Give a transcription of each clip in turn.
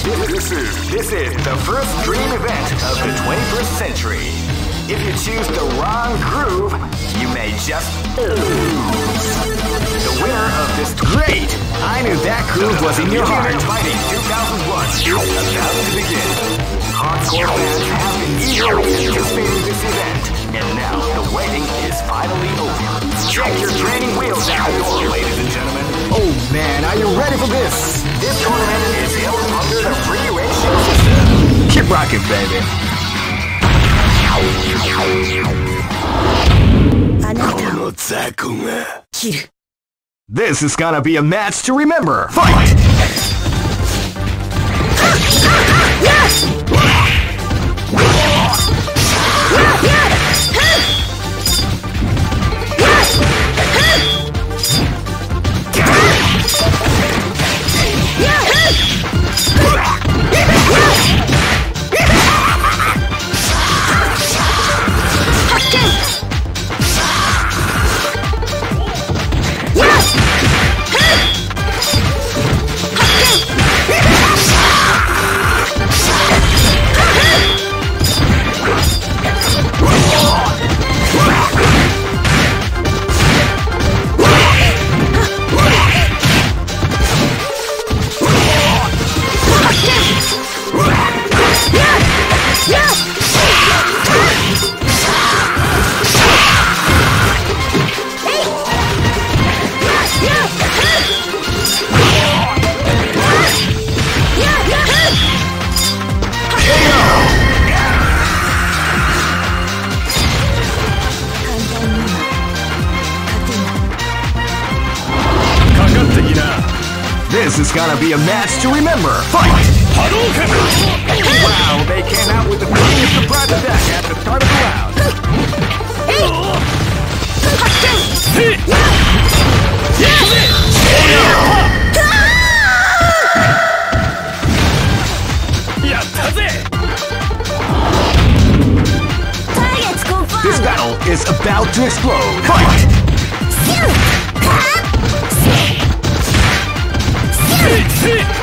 This is this is the first dream event of the 21st century. If you choose the wrong groove, you may just lose. The winner of this great, I knew that groove was in your heart. Fighting 2001 is about to begin. Hardcore fans have been eagerly anticipating this event, and now the waiting is finally over. Check your training wheels door, ladies and gentlemen. Oh man, are you ready for this? This tournament is Keep rocking, baby. This is gonna be a match to remember. Fight! Yes! Is gonna be a match to remember. Fight! Wow, they came out with the surprise attack at the start of the round. This battle is about to explode. Fight! This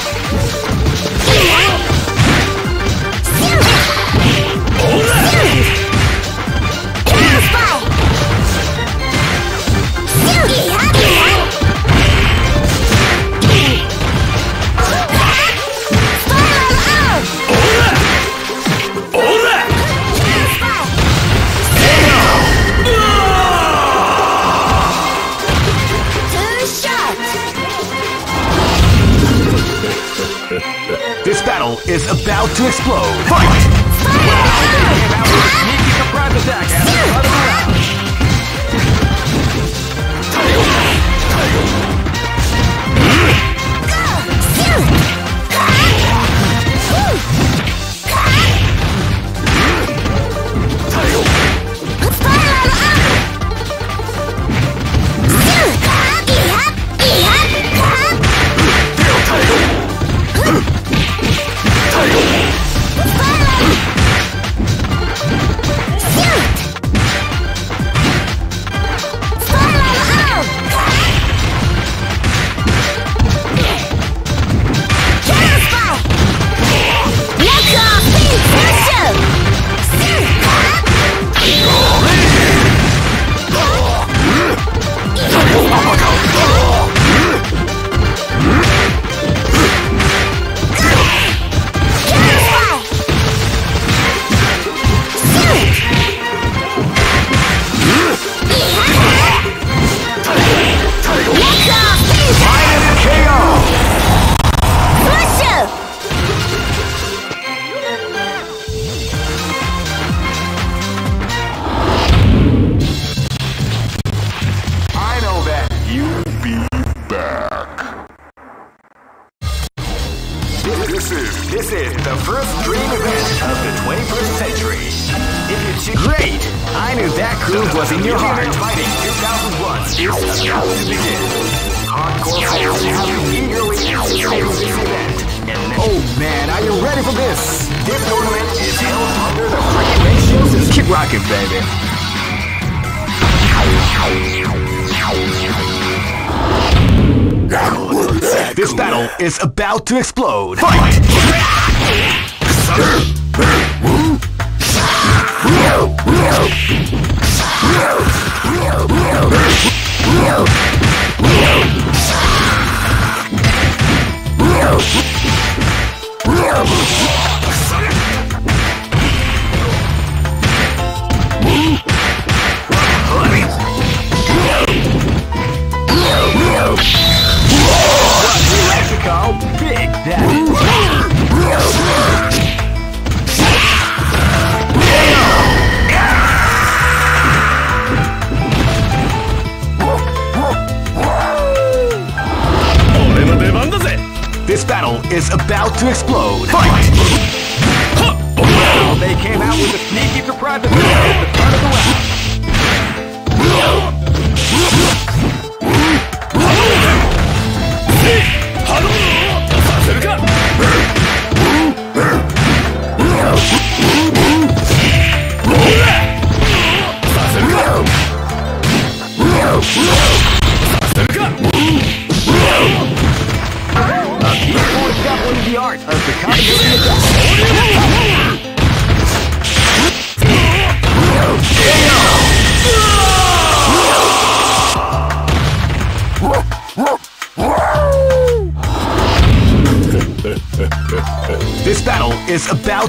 battle is about to explode. Fight! Wow, they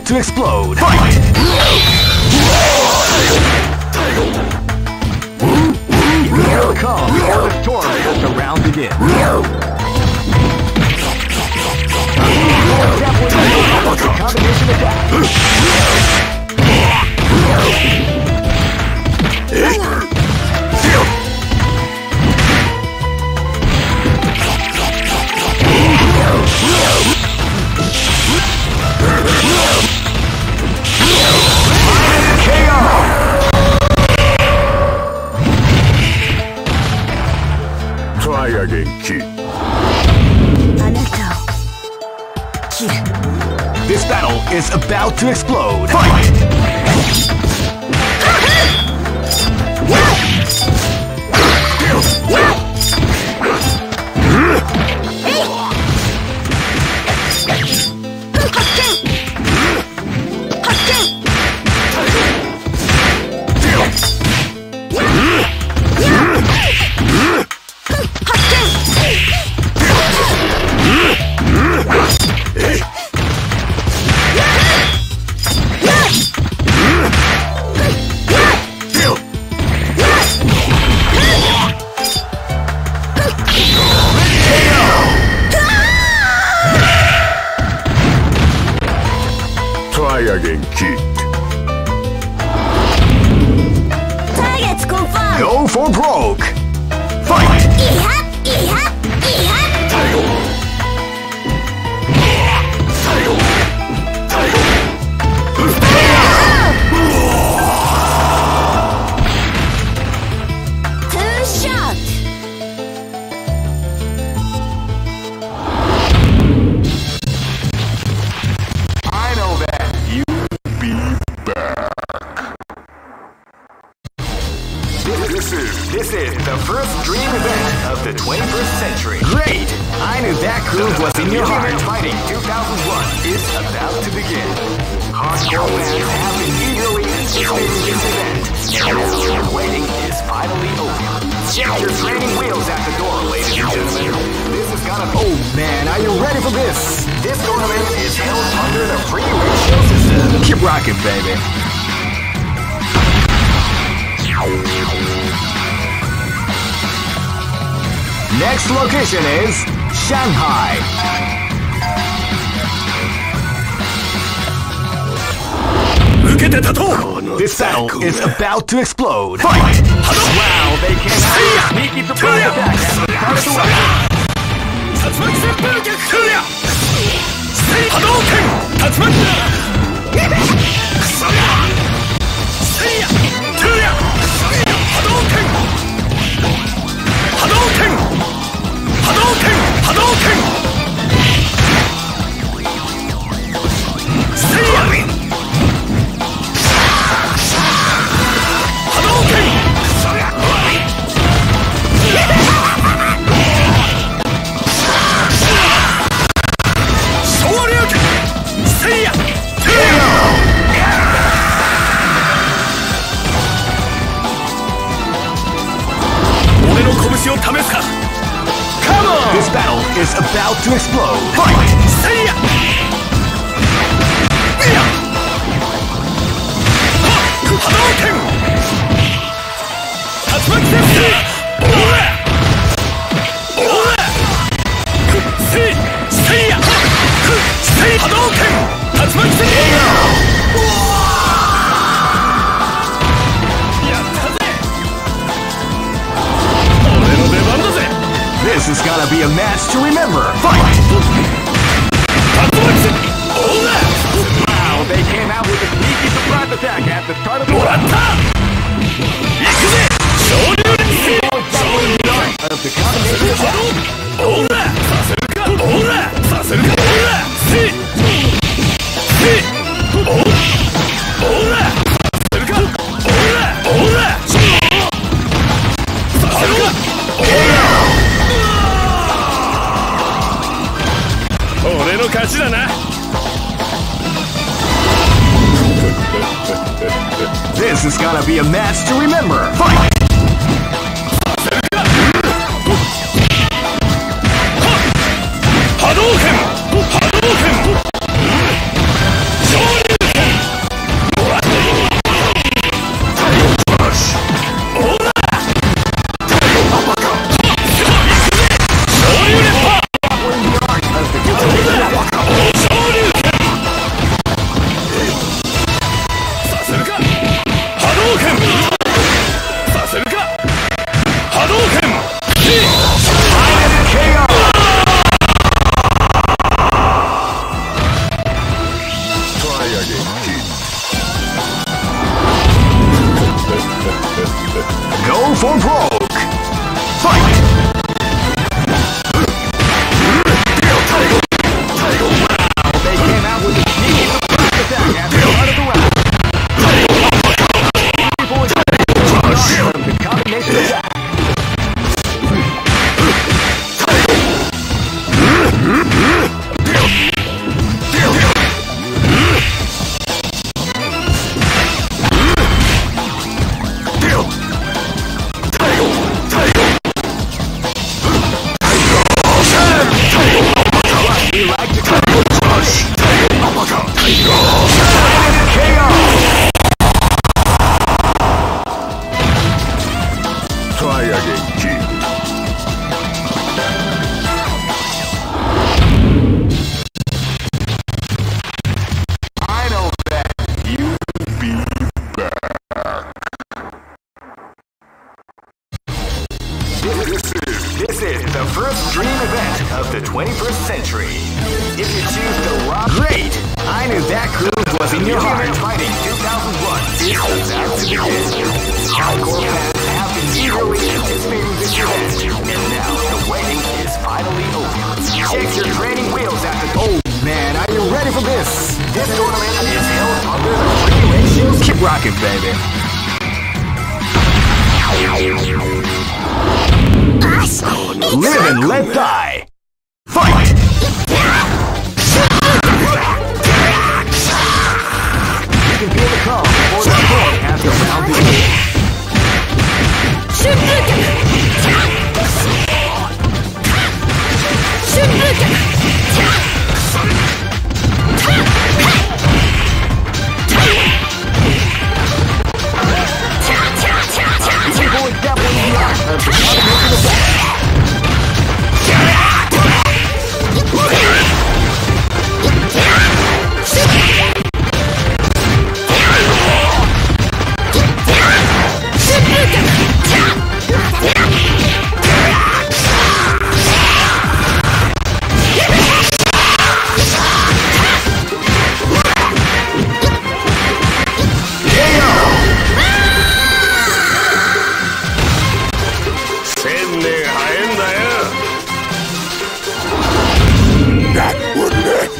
to explode. Have been eagerly anticipating this event. Is finally over. Wheels at the door, ladies and gentlemen. This is gonna. Oh man, are you ready for this? This tournament is held under the free system. Keep rocking, baby. Next location is Shanghai. This battle is about to explode. Fight! Wow, they came out. Sneaky surprise attack has started the weapon. 竜巻旋風逆風や波動拳竜巻だクソやせいやトゥや波動拳波動拳波動拳波動拳 Oh,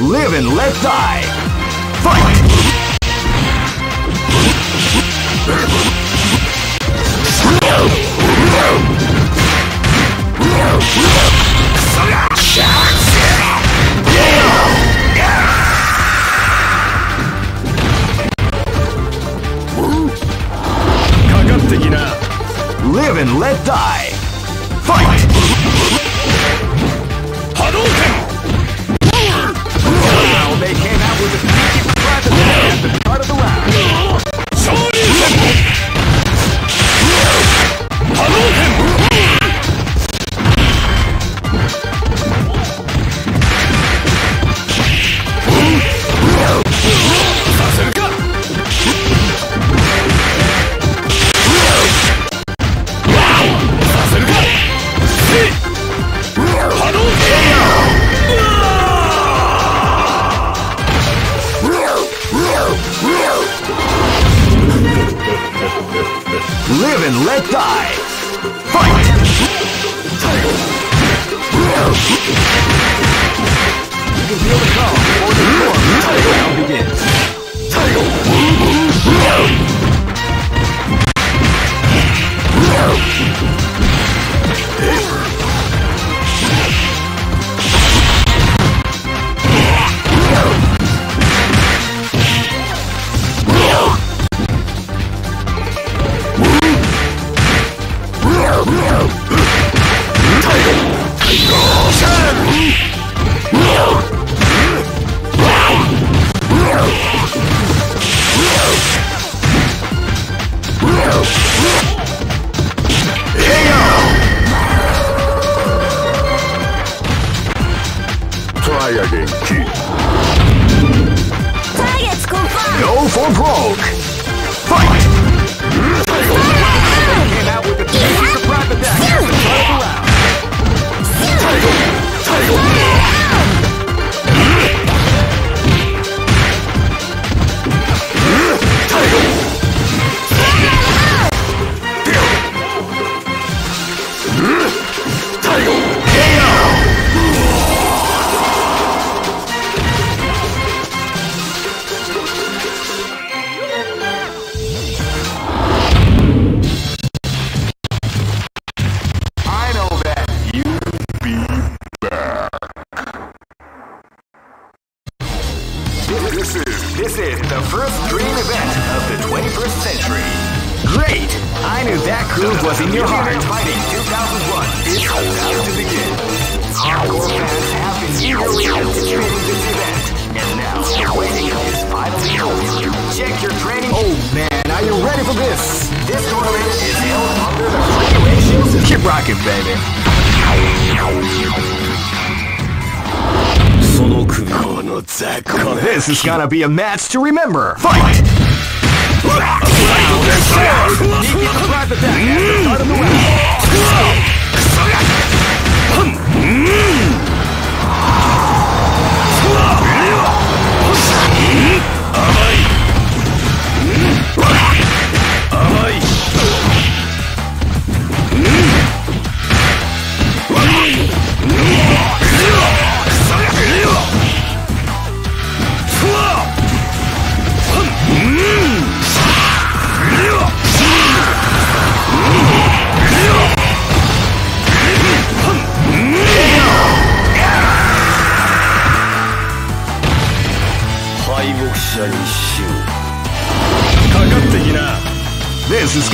Live and let die! Fight! Live and let die! Now they came out with a sneaky surprise at the start of the round. Great! I knew that groove was in your heart. Fighting 2001 is about to begin. Hardcore fans have been eagerly anticipating this event, and now the waiting is finally over. Check your training. Oh man, are you ready for this? This tournament is held under the free ratio system. Keep rocking, baby. その首この雑魚 This is gonna be a match to remember. Fight! Sneaky surprise attack at the start of the round.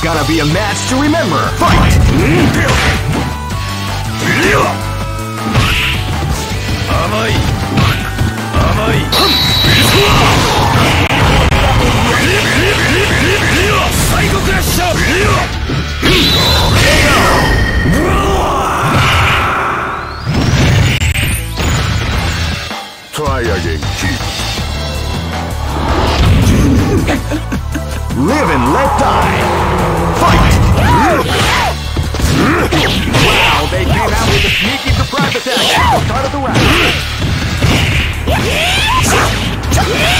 is gonna be a match to remember. Fight! Try again, kid. Live and let die. The start of the round.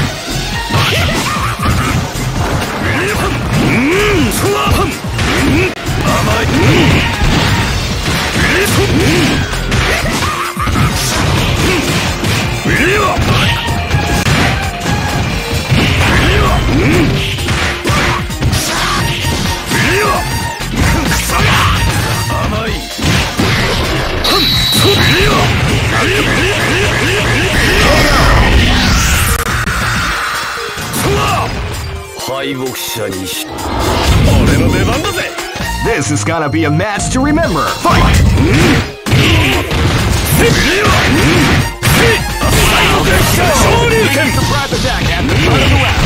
This is gonna be a match to remember. Fight! Surprise attack at the front of the round.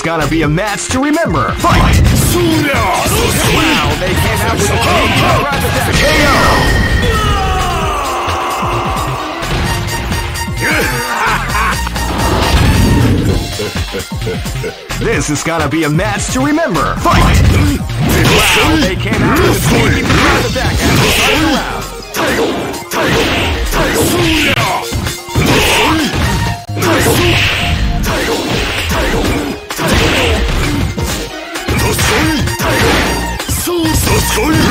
is gonna be a match to remember. Fight! Wow, they came out with a KO! this is gonna be a match to remember. Fight! Wow, they came out with a KO! Schuld!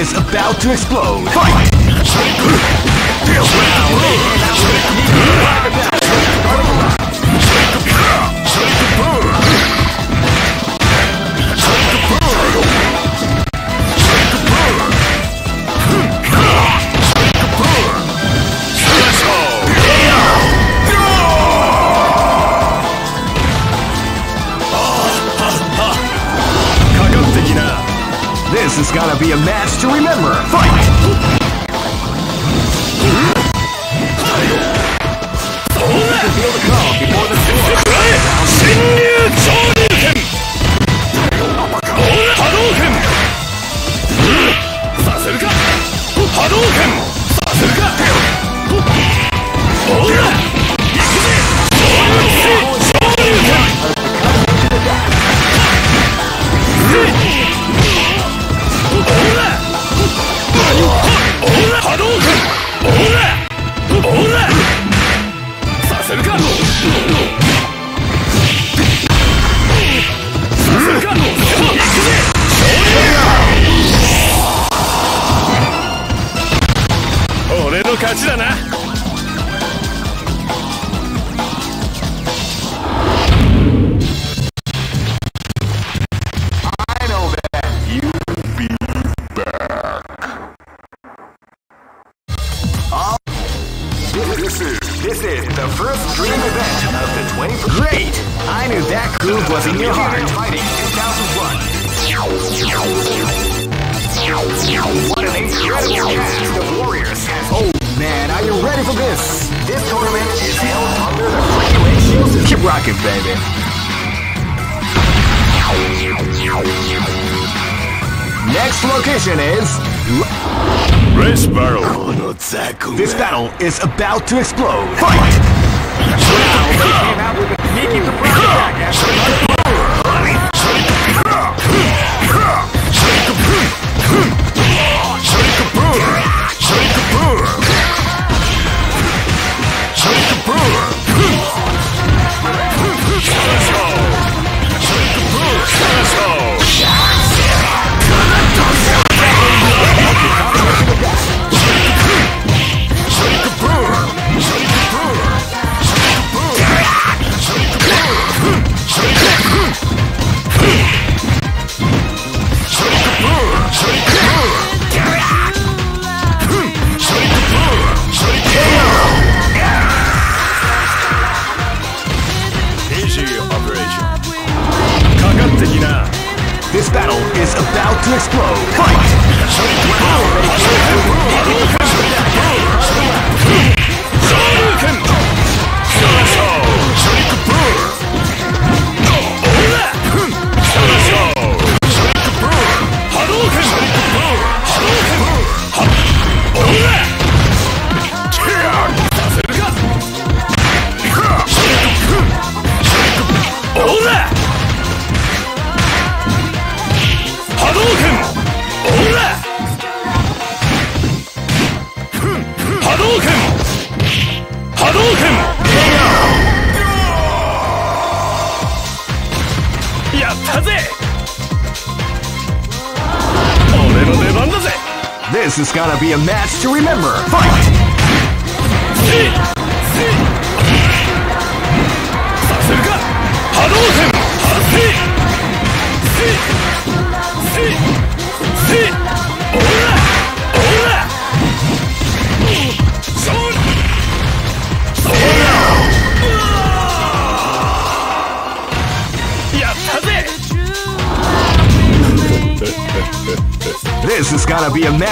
is about to explode. Fight! This is gonna be a mess to remember. Fight!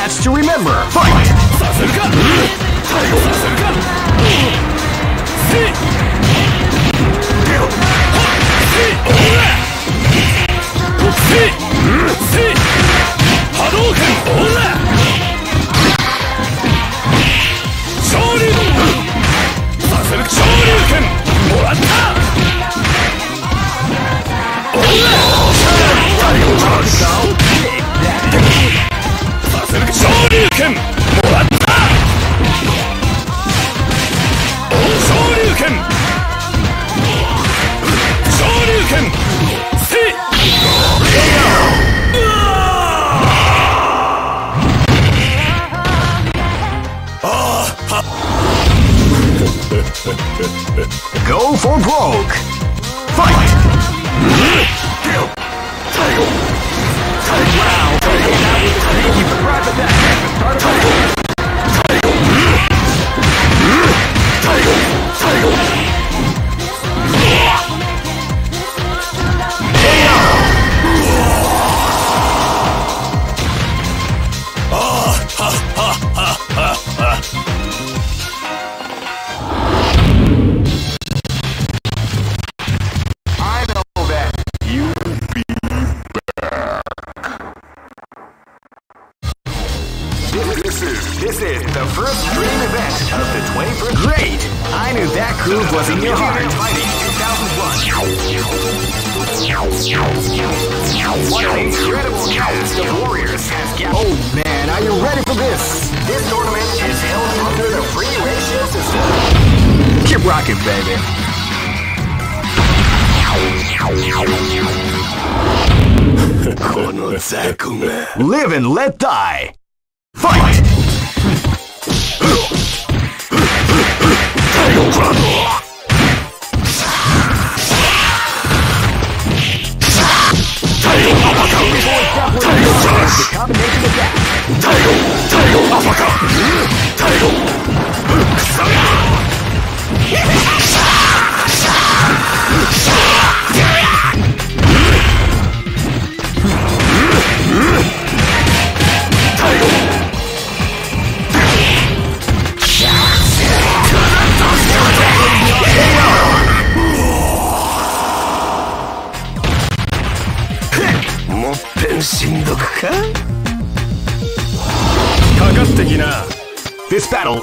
stats to remember. Live and let die. Fight!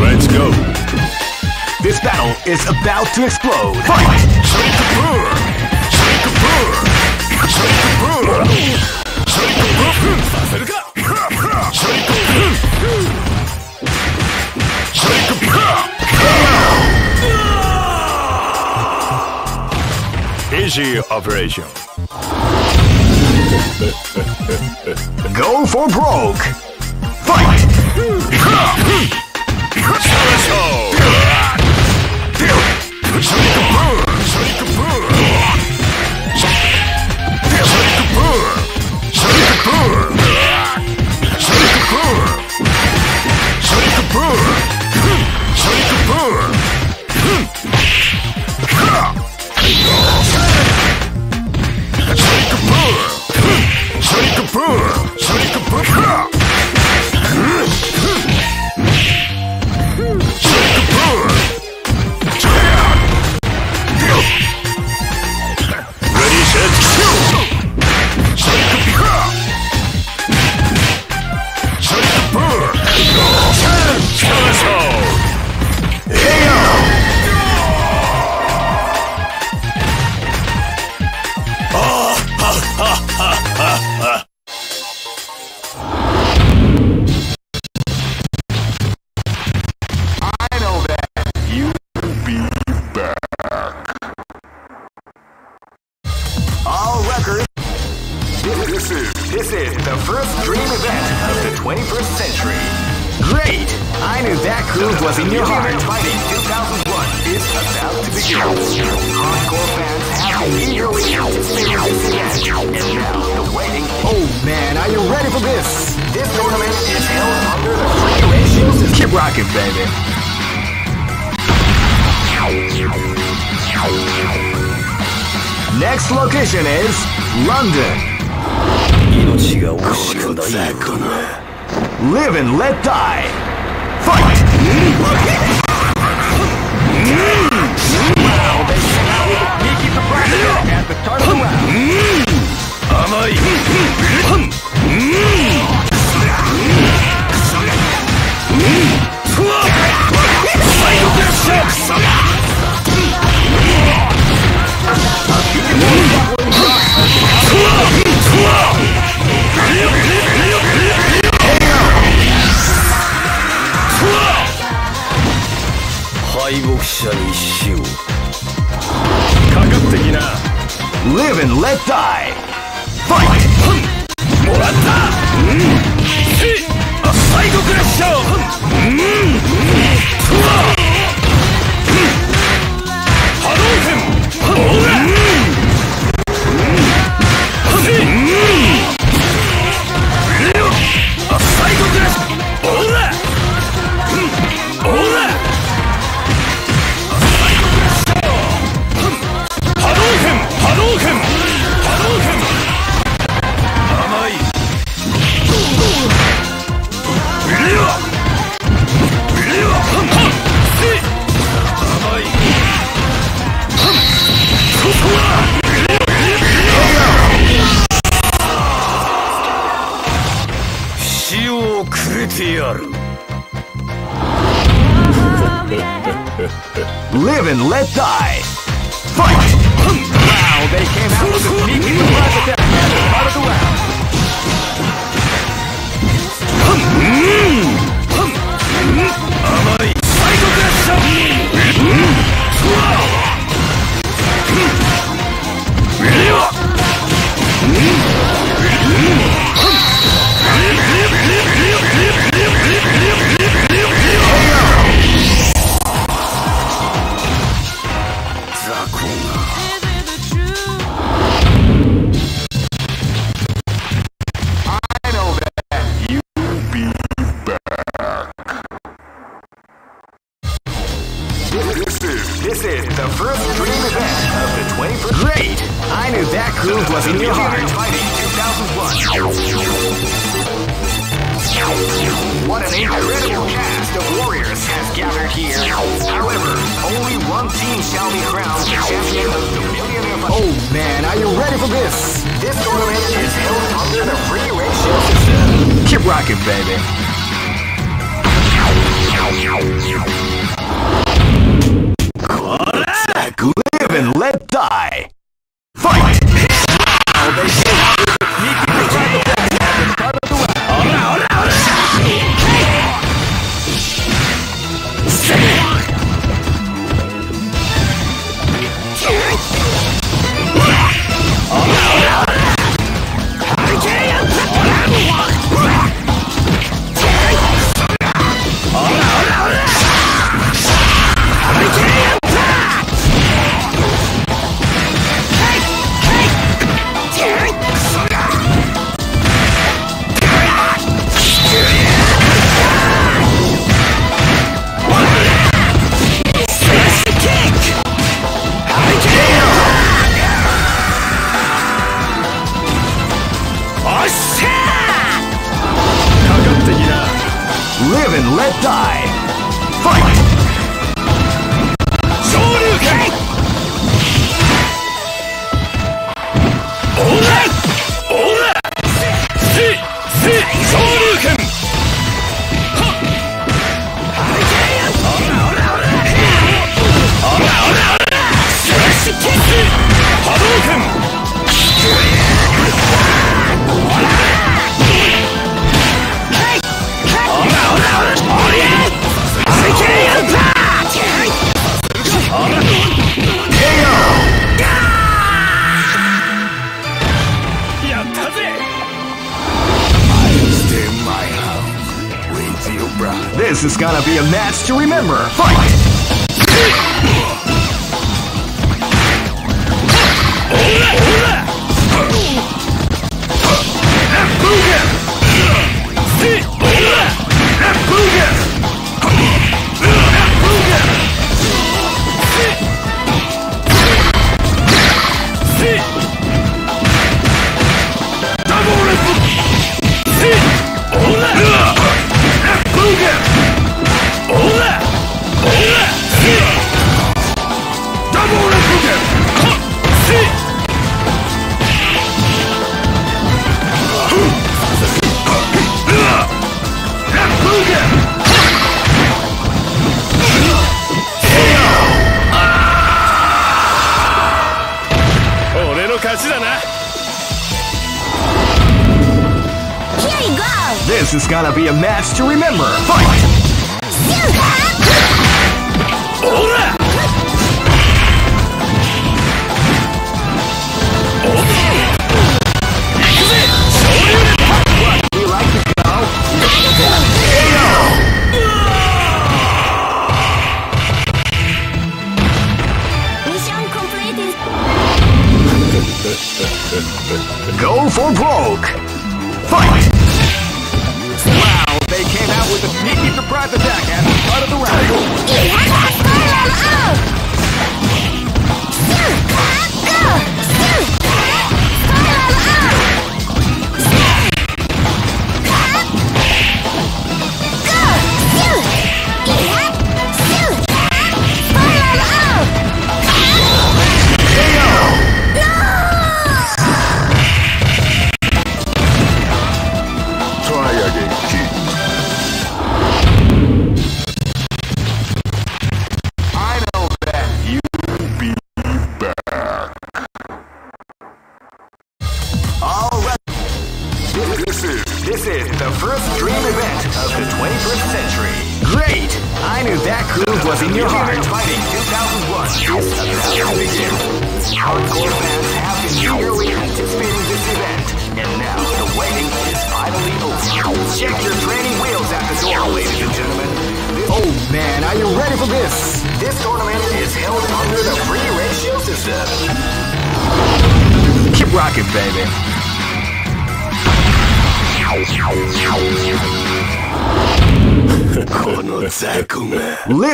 Let's go. This battle is about to explode. Fight! Easy operation. Go for broke. Fight! Ready, Live and let die. Fight! もらった、うん、えっサイドクラッシャー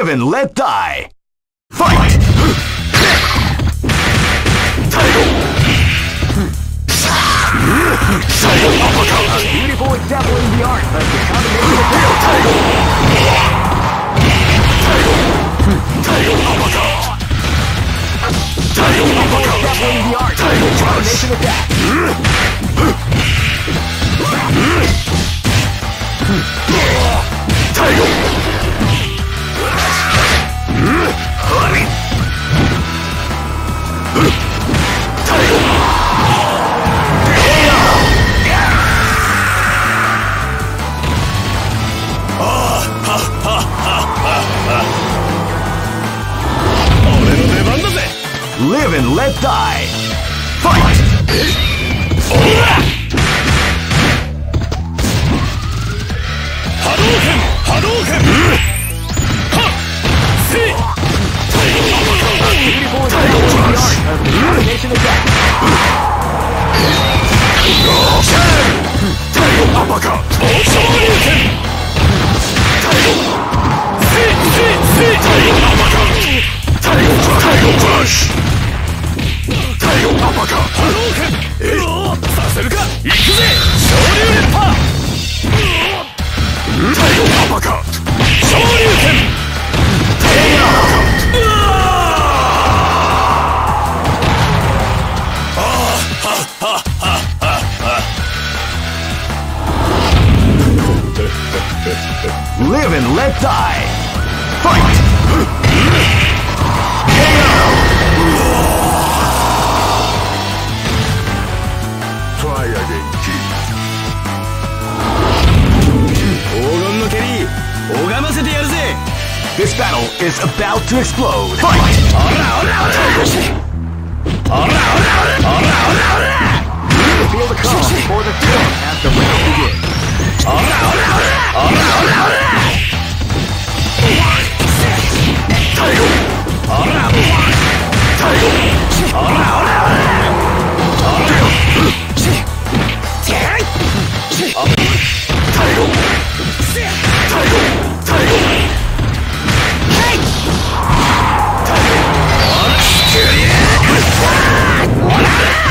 And let die. feel come before the turn at the round begin. Yeah!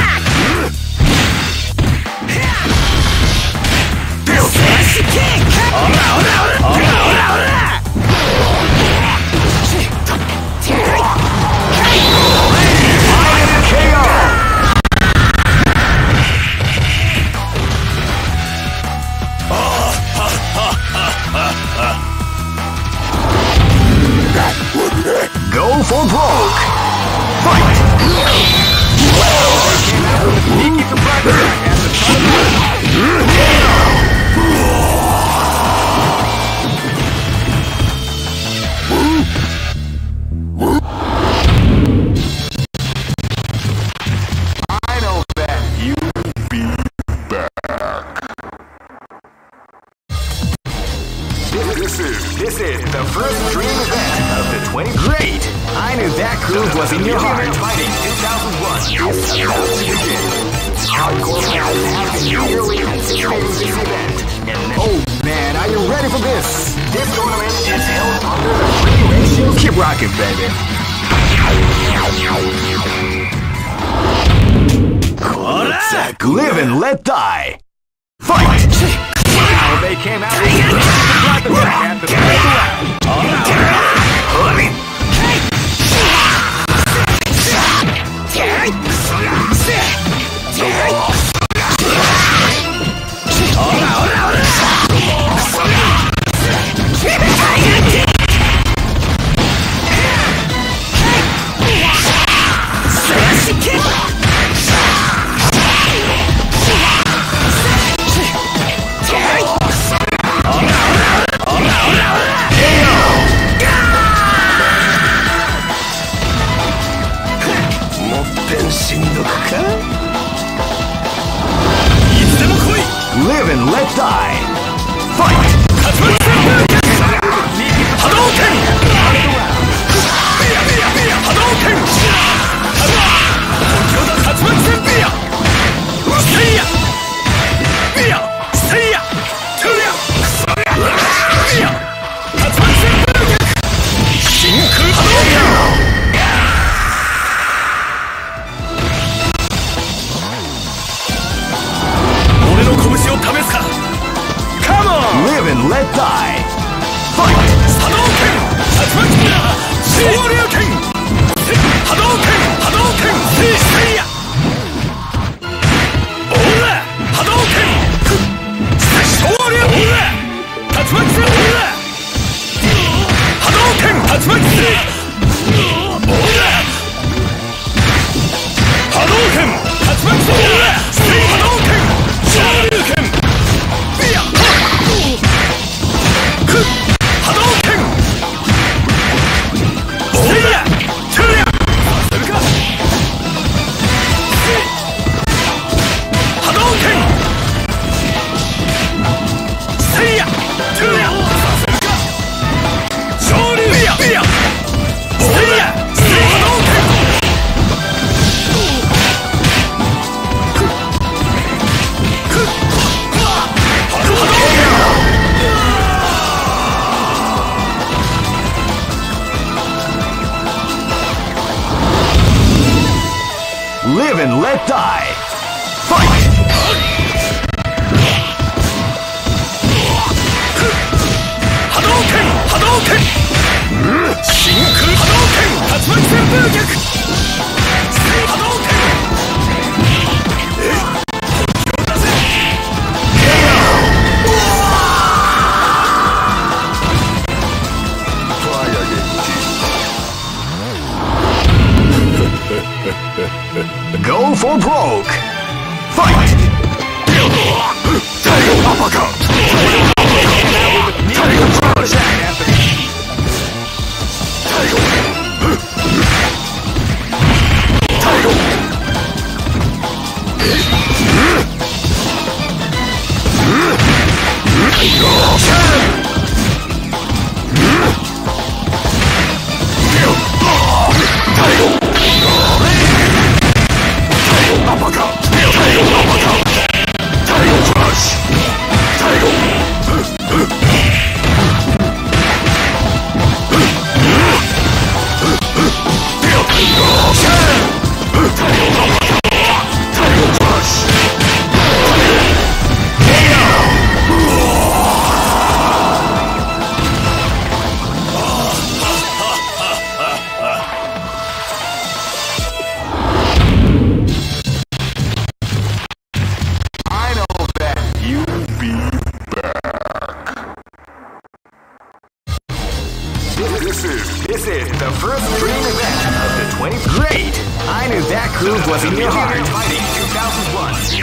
This is this is the first dream event of the 20. Great! I knew that groove was in your heart. Fighting 2001.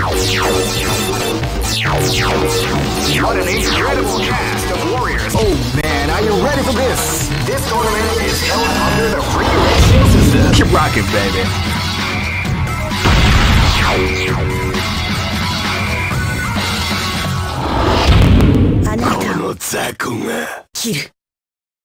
What an incredible cast of warriors! Oh man, are you ready for this? This tournament is held under the free system. Keep rocking, baby.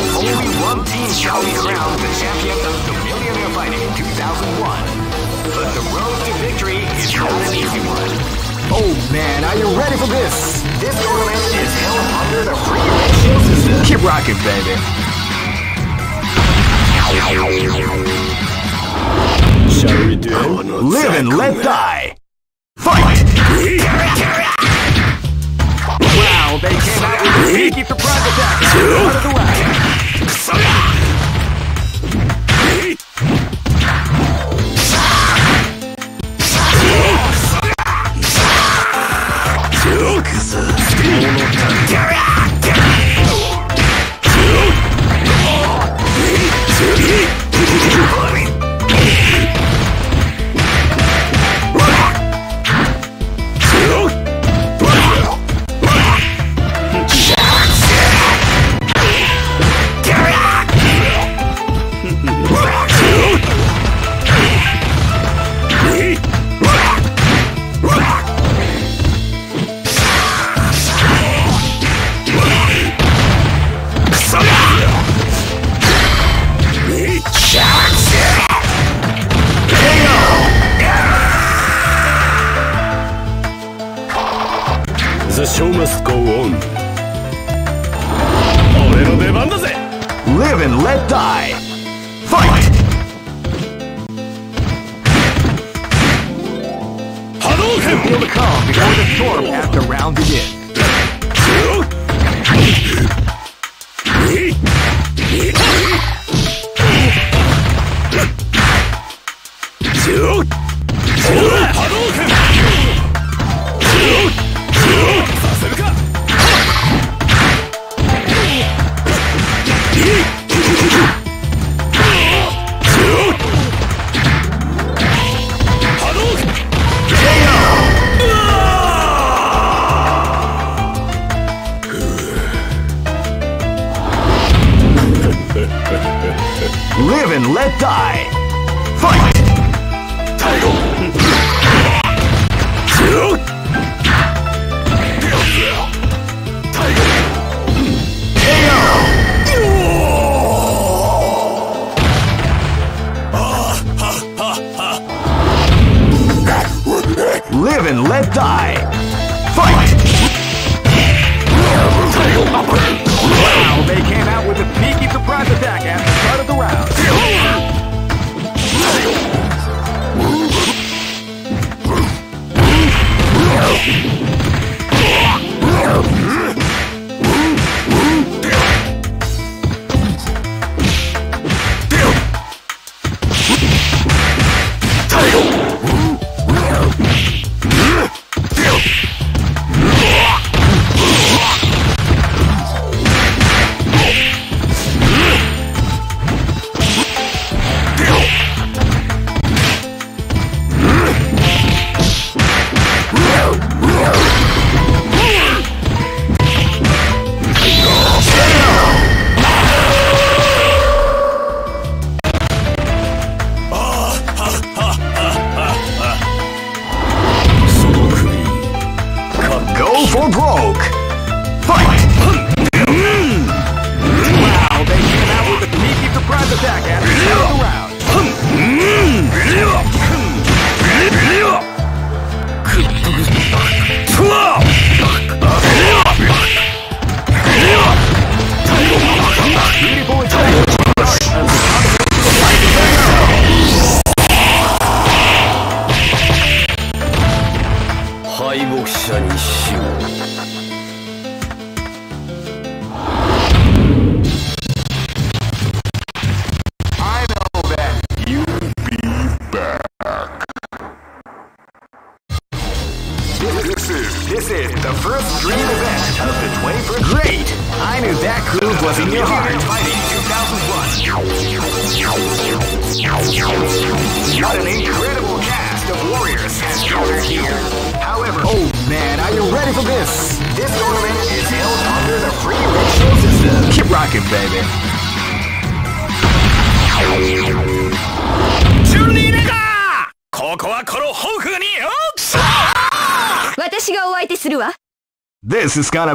Only one team shall be crowned the champion of the Millionaire Fighting 2001. But the road to victory is not an easy one. Oh man, are you ready for this? This tournament is held under the free election system. Keep rocking, baby. Shall we do it? Live and let die. Fight! Wow, they came out with a sneaky surprise attack. Out of the way. クソが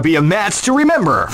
be a match to remember.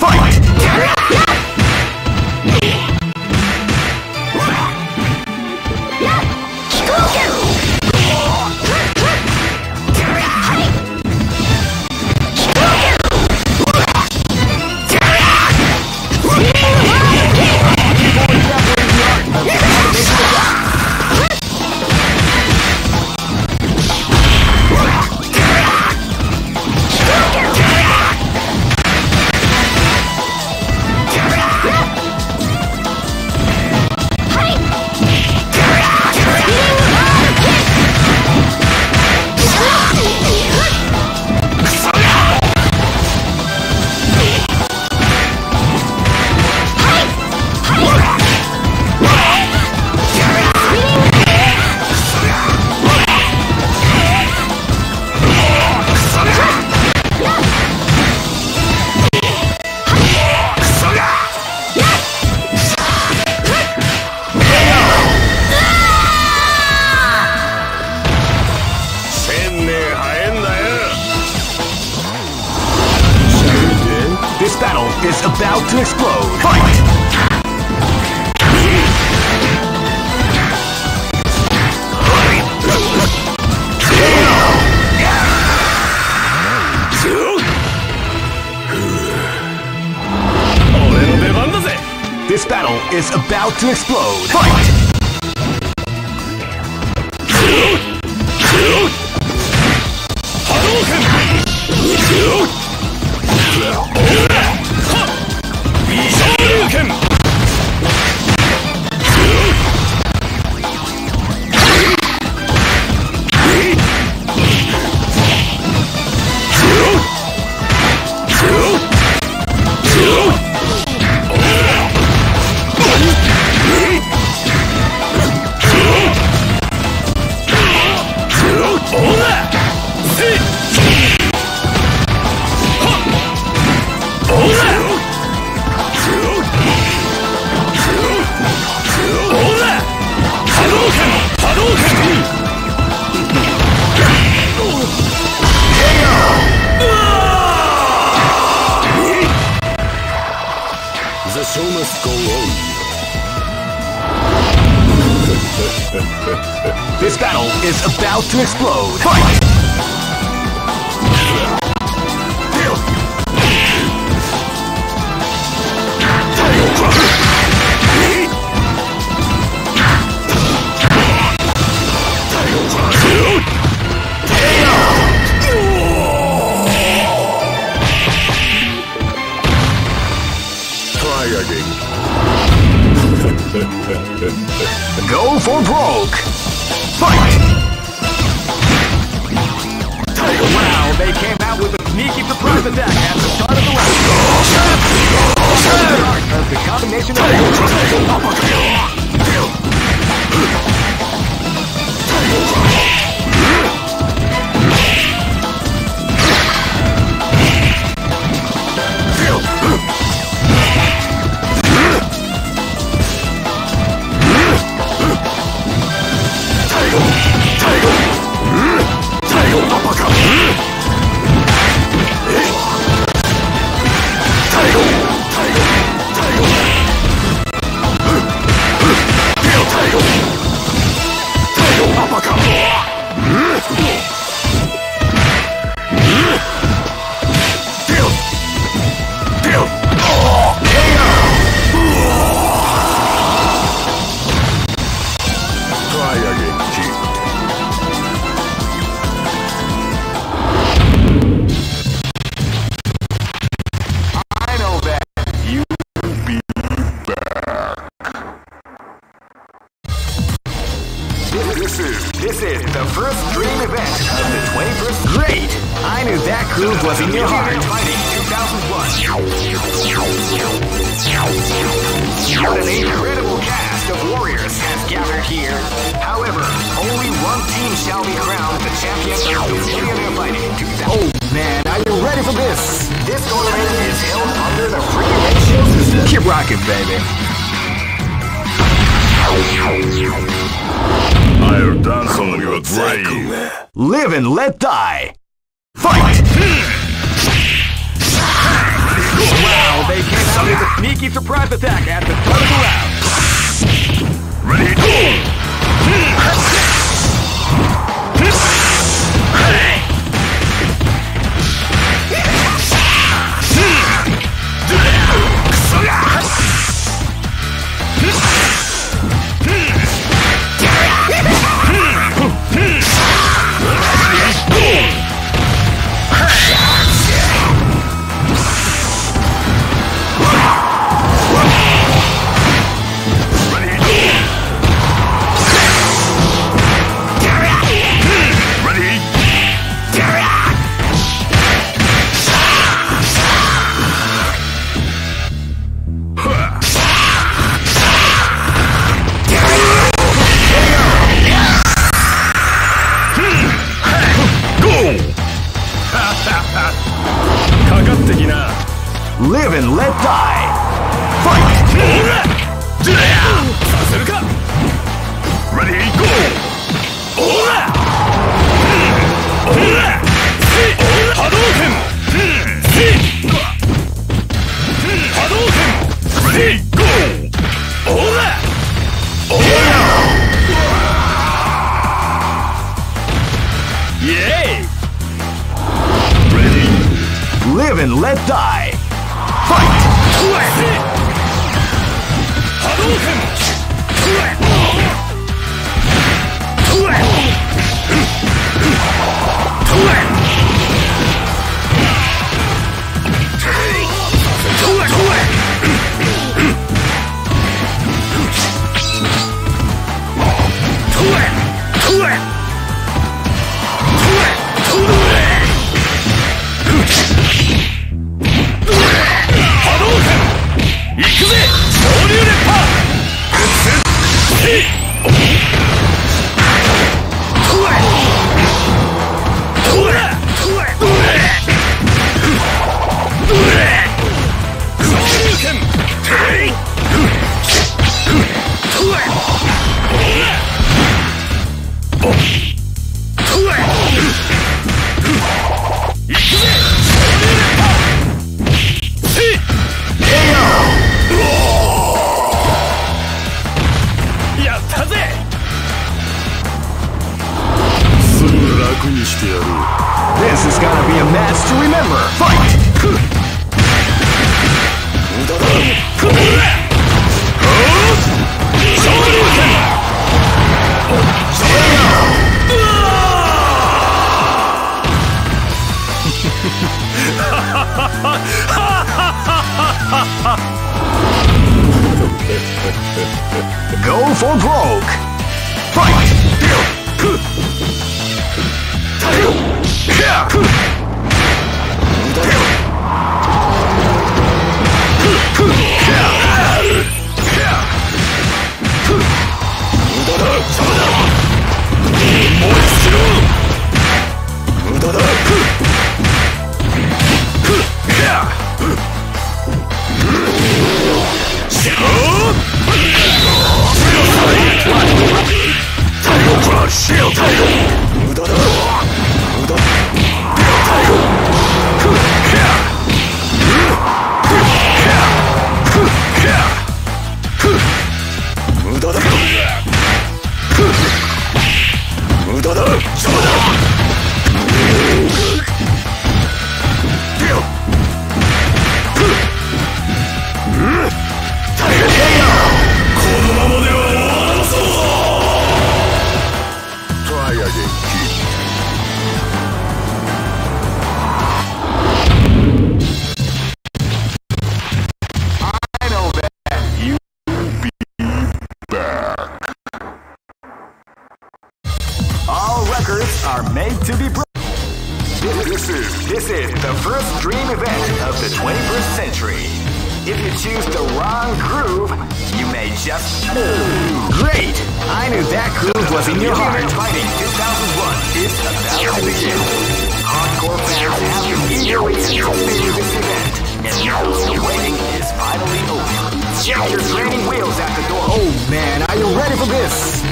To explode.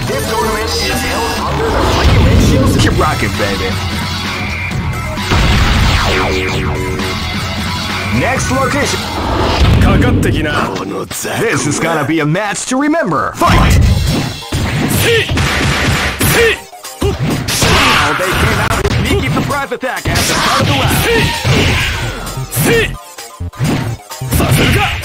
This tournament is held under the. Keep rocking, baby. Next location. This is gonna be a match to remember. Fight! They came out with attack at the start of the round.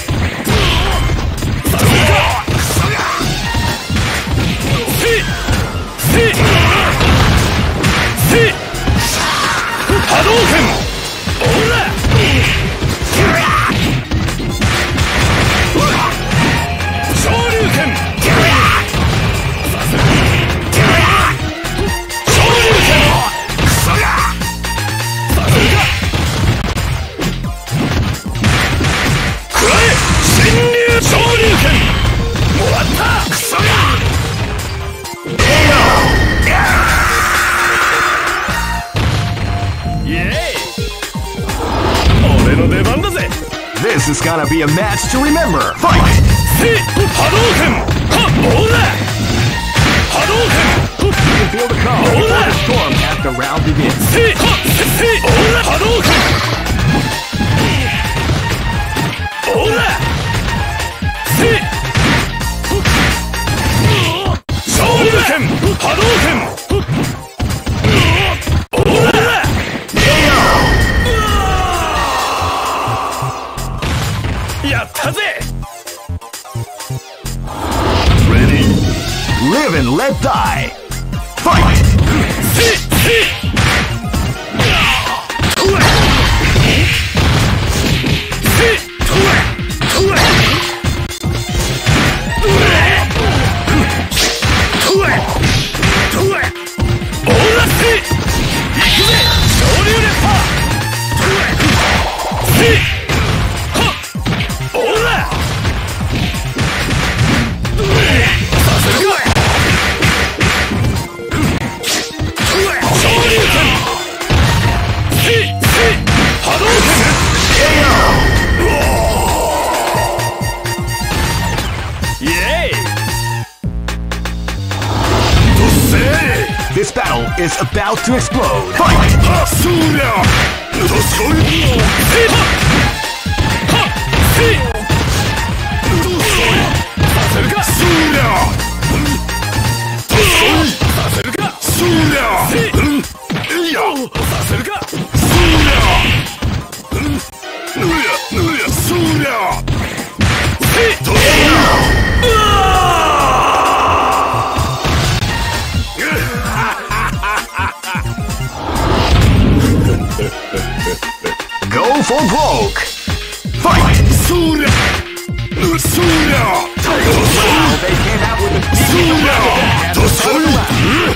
gonna be a match to remember. Fight! You can feel the calm before the storm after round begins. let die. そうさせるかそりゃうんぬりゃぬりゃそりゃせいどりゃうわ for broke. Fight! Surya! Surya! Wow, they came out with a Surya! The sun!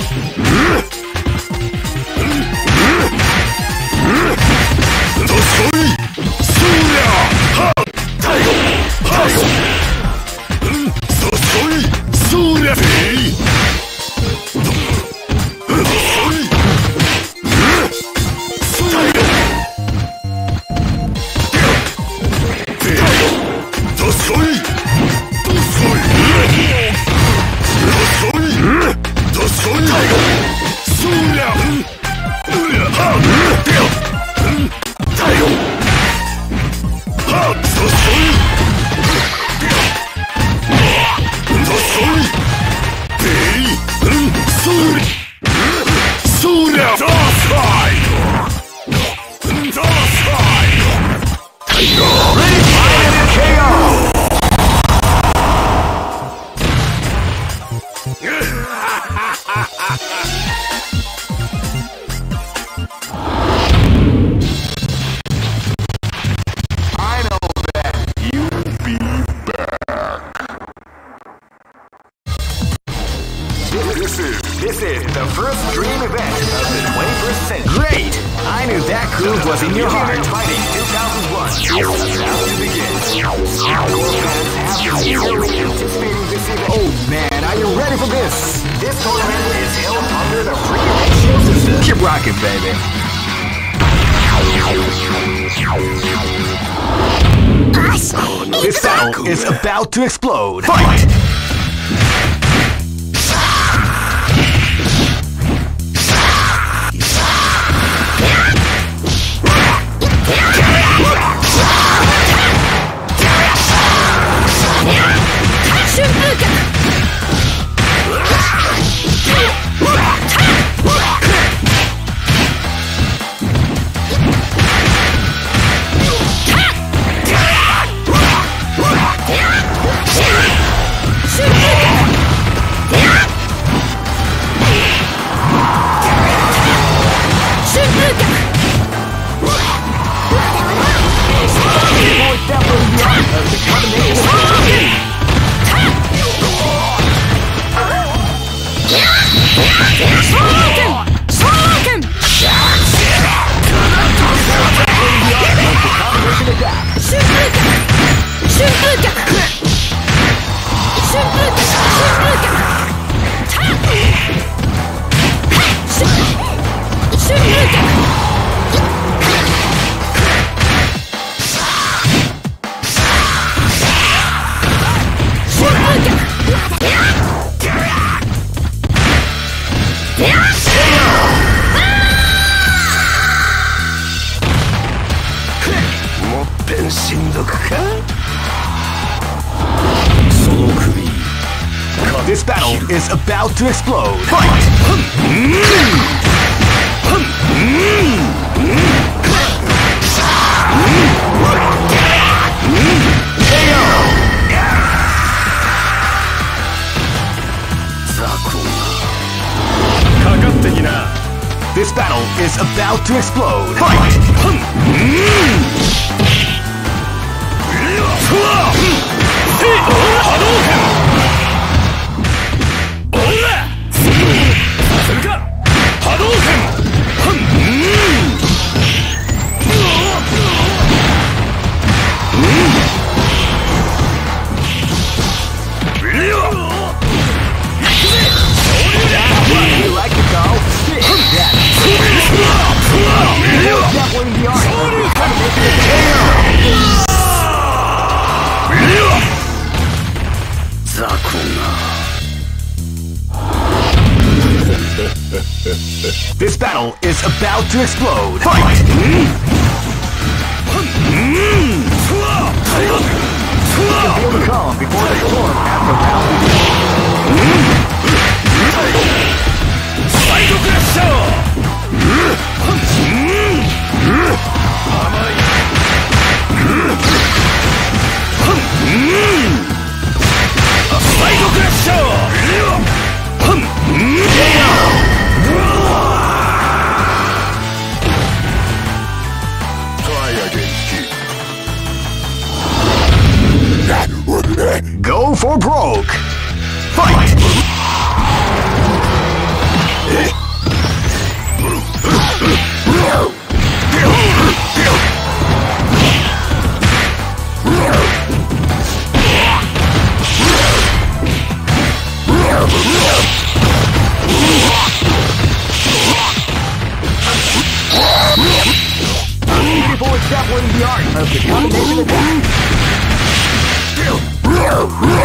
Yeah.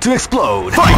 To explode. Fight!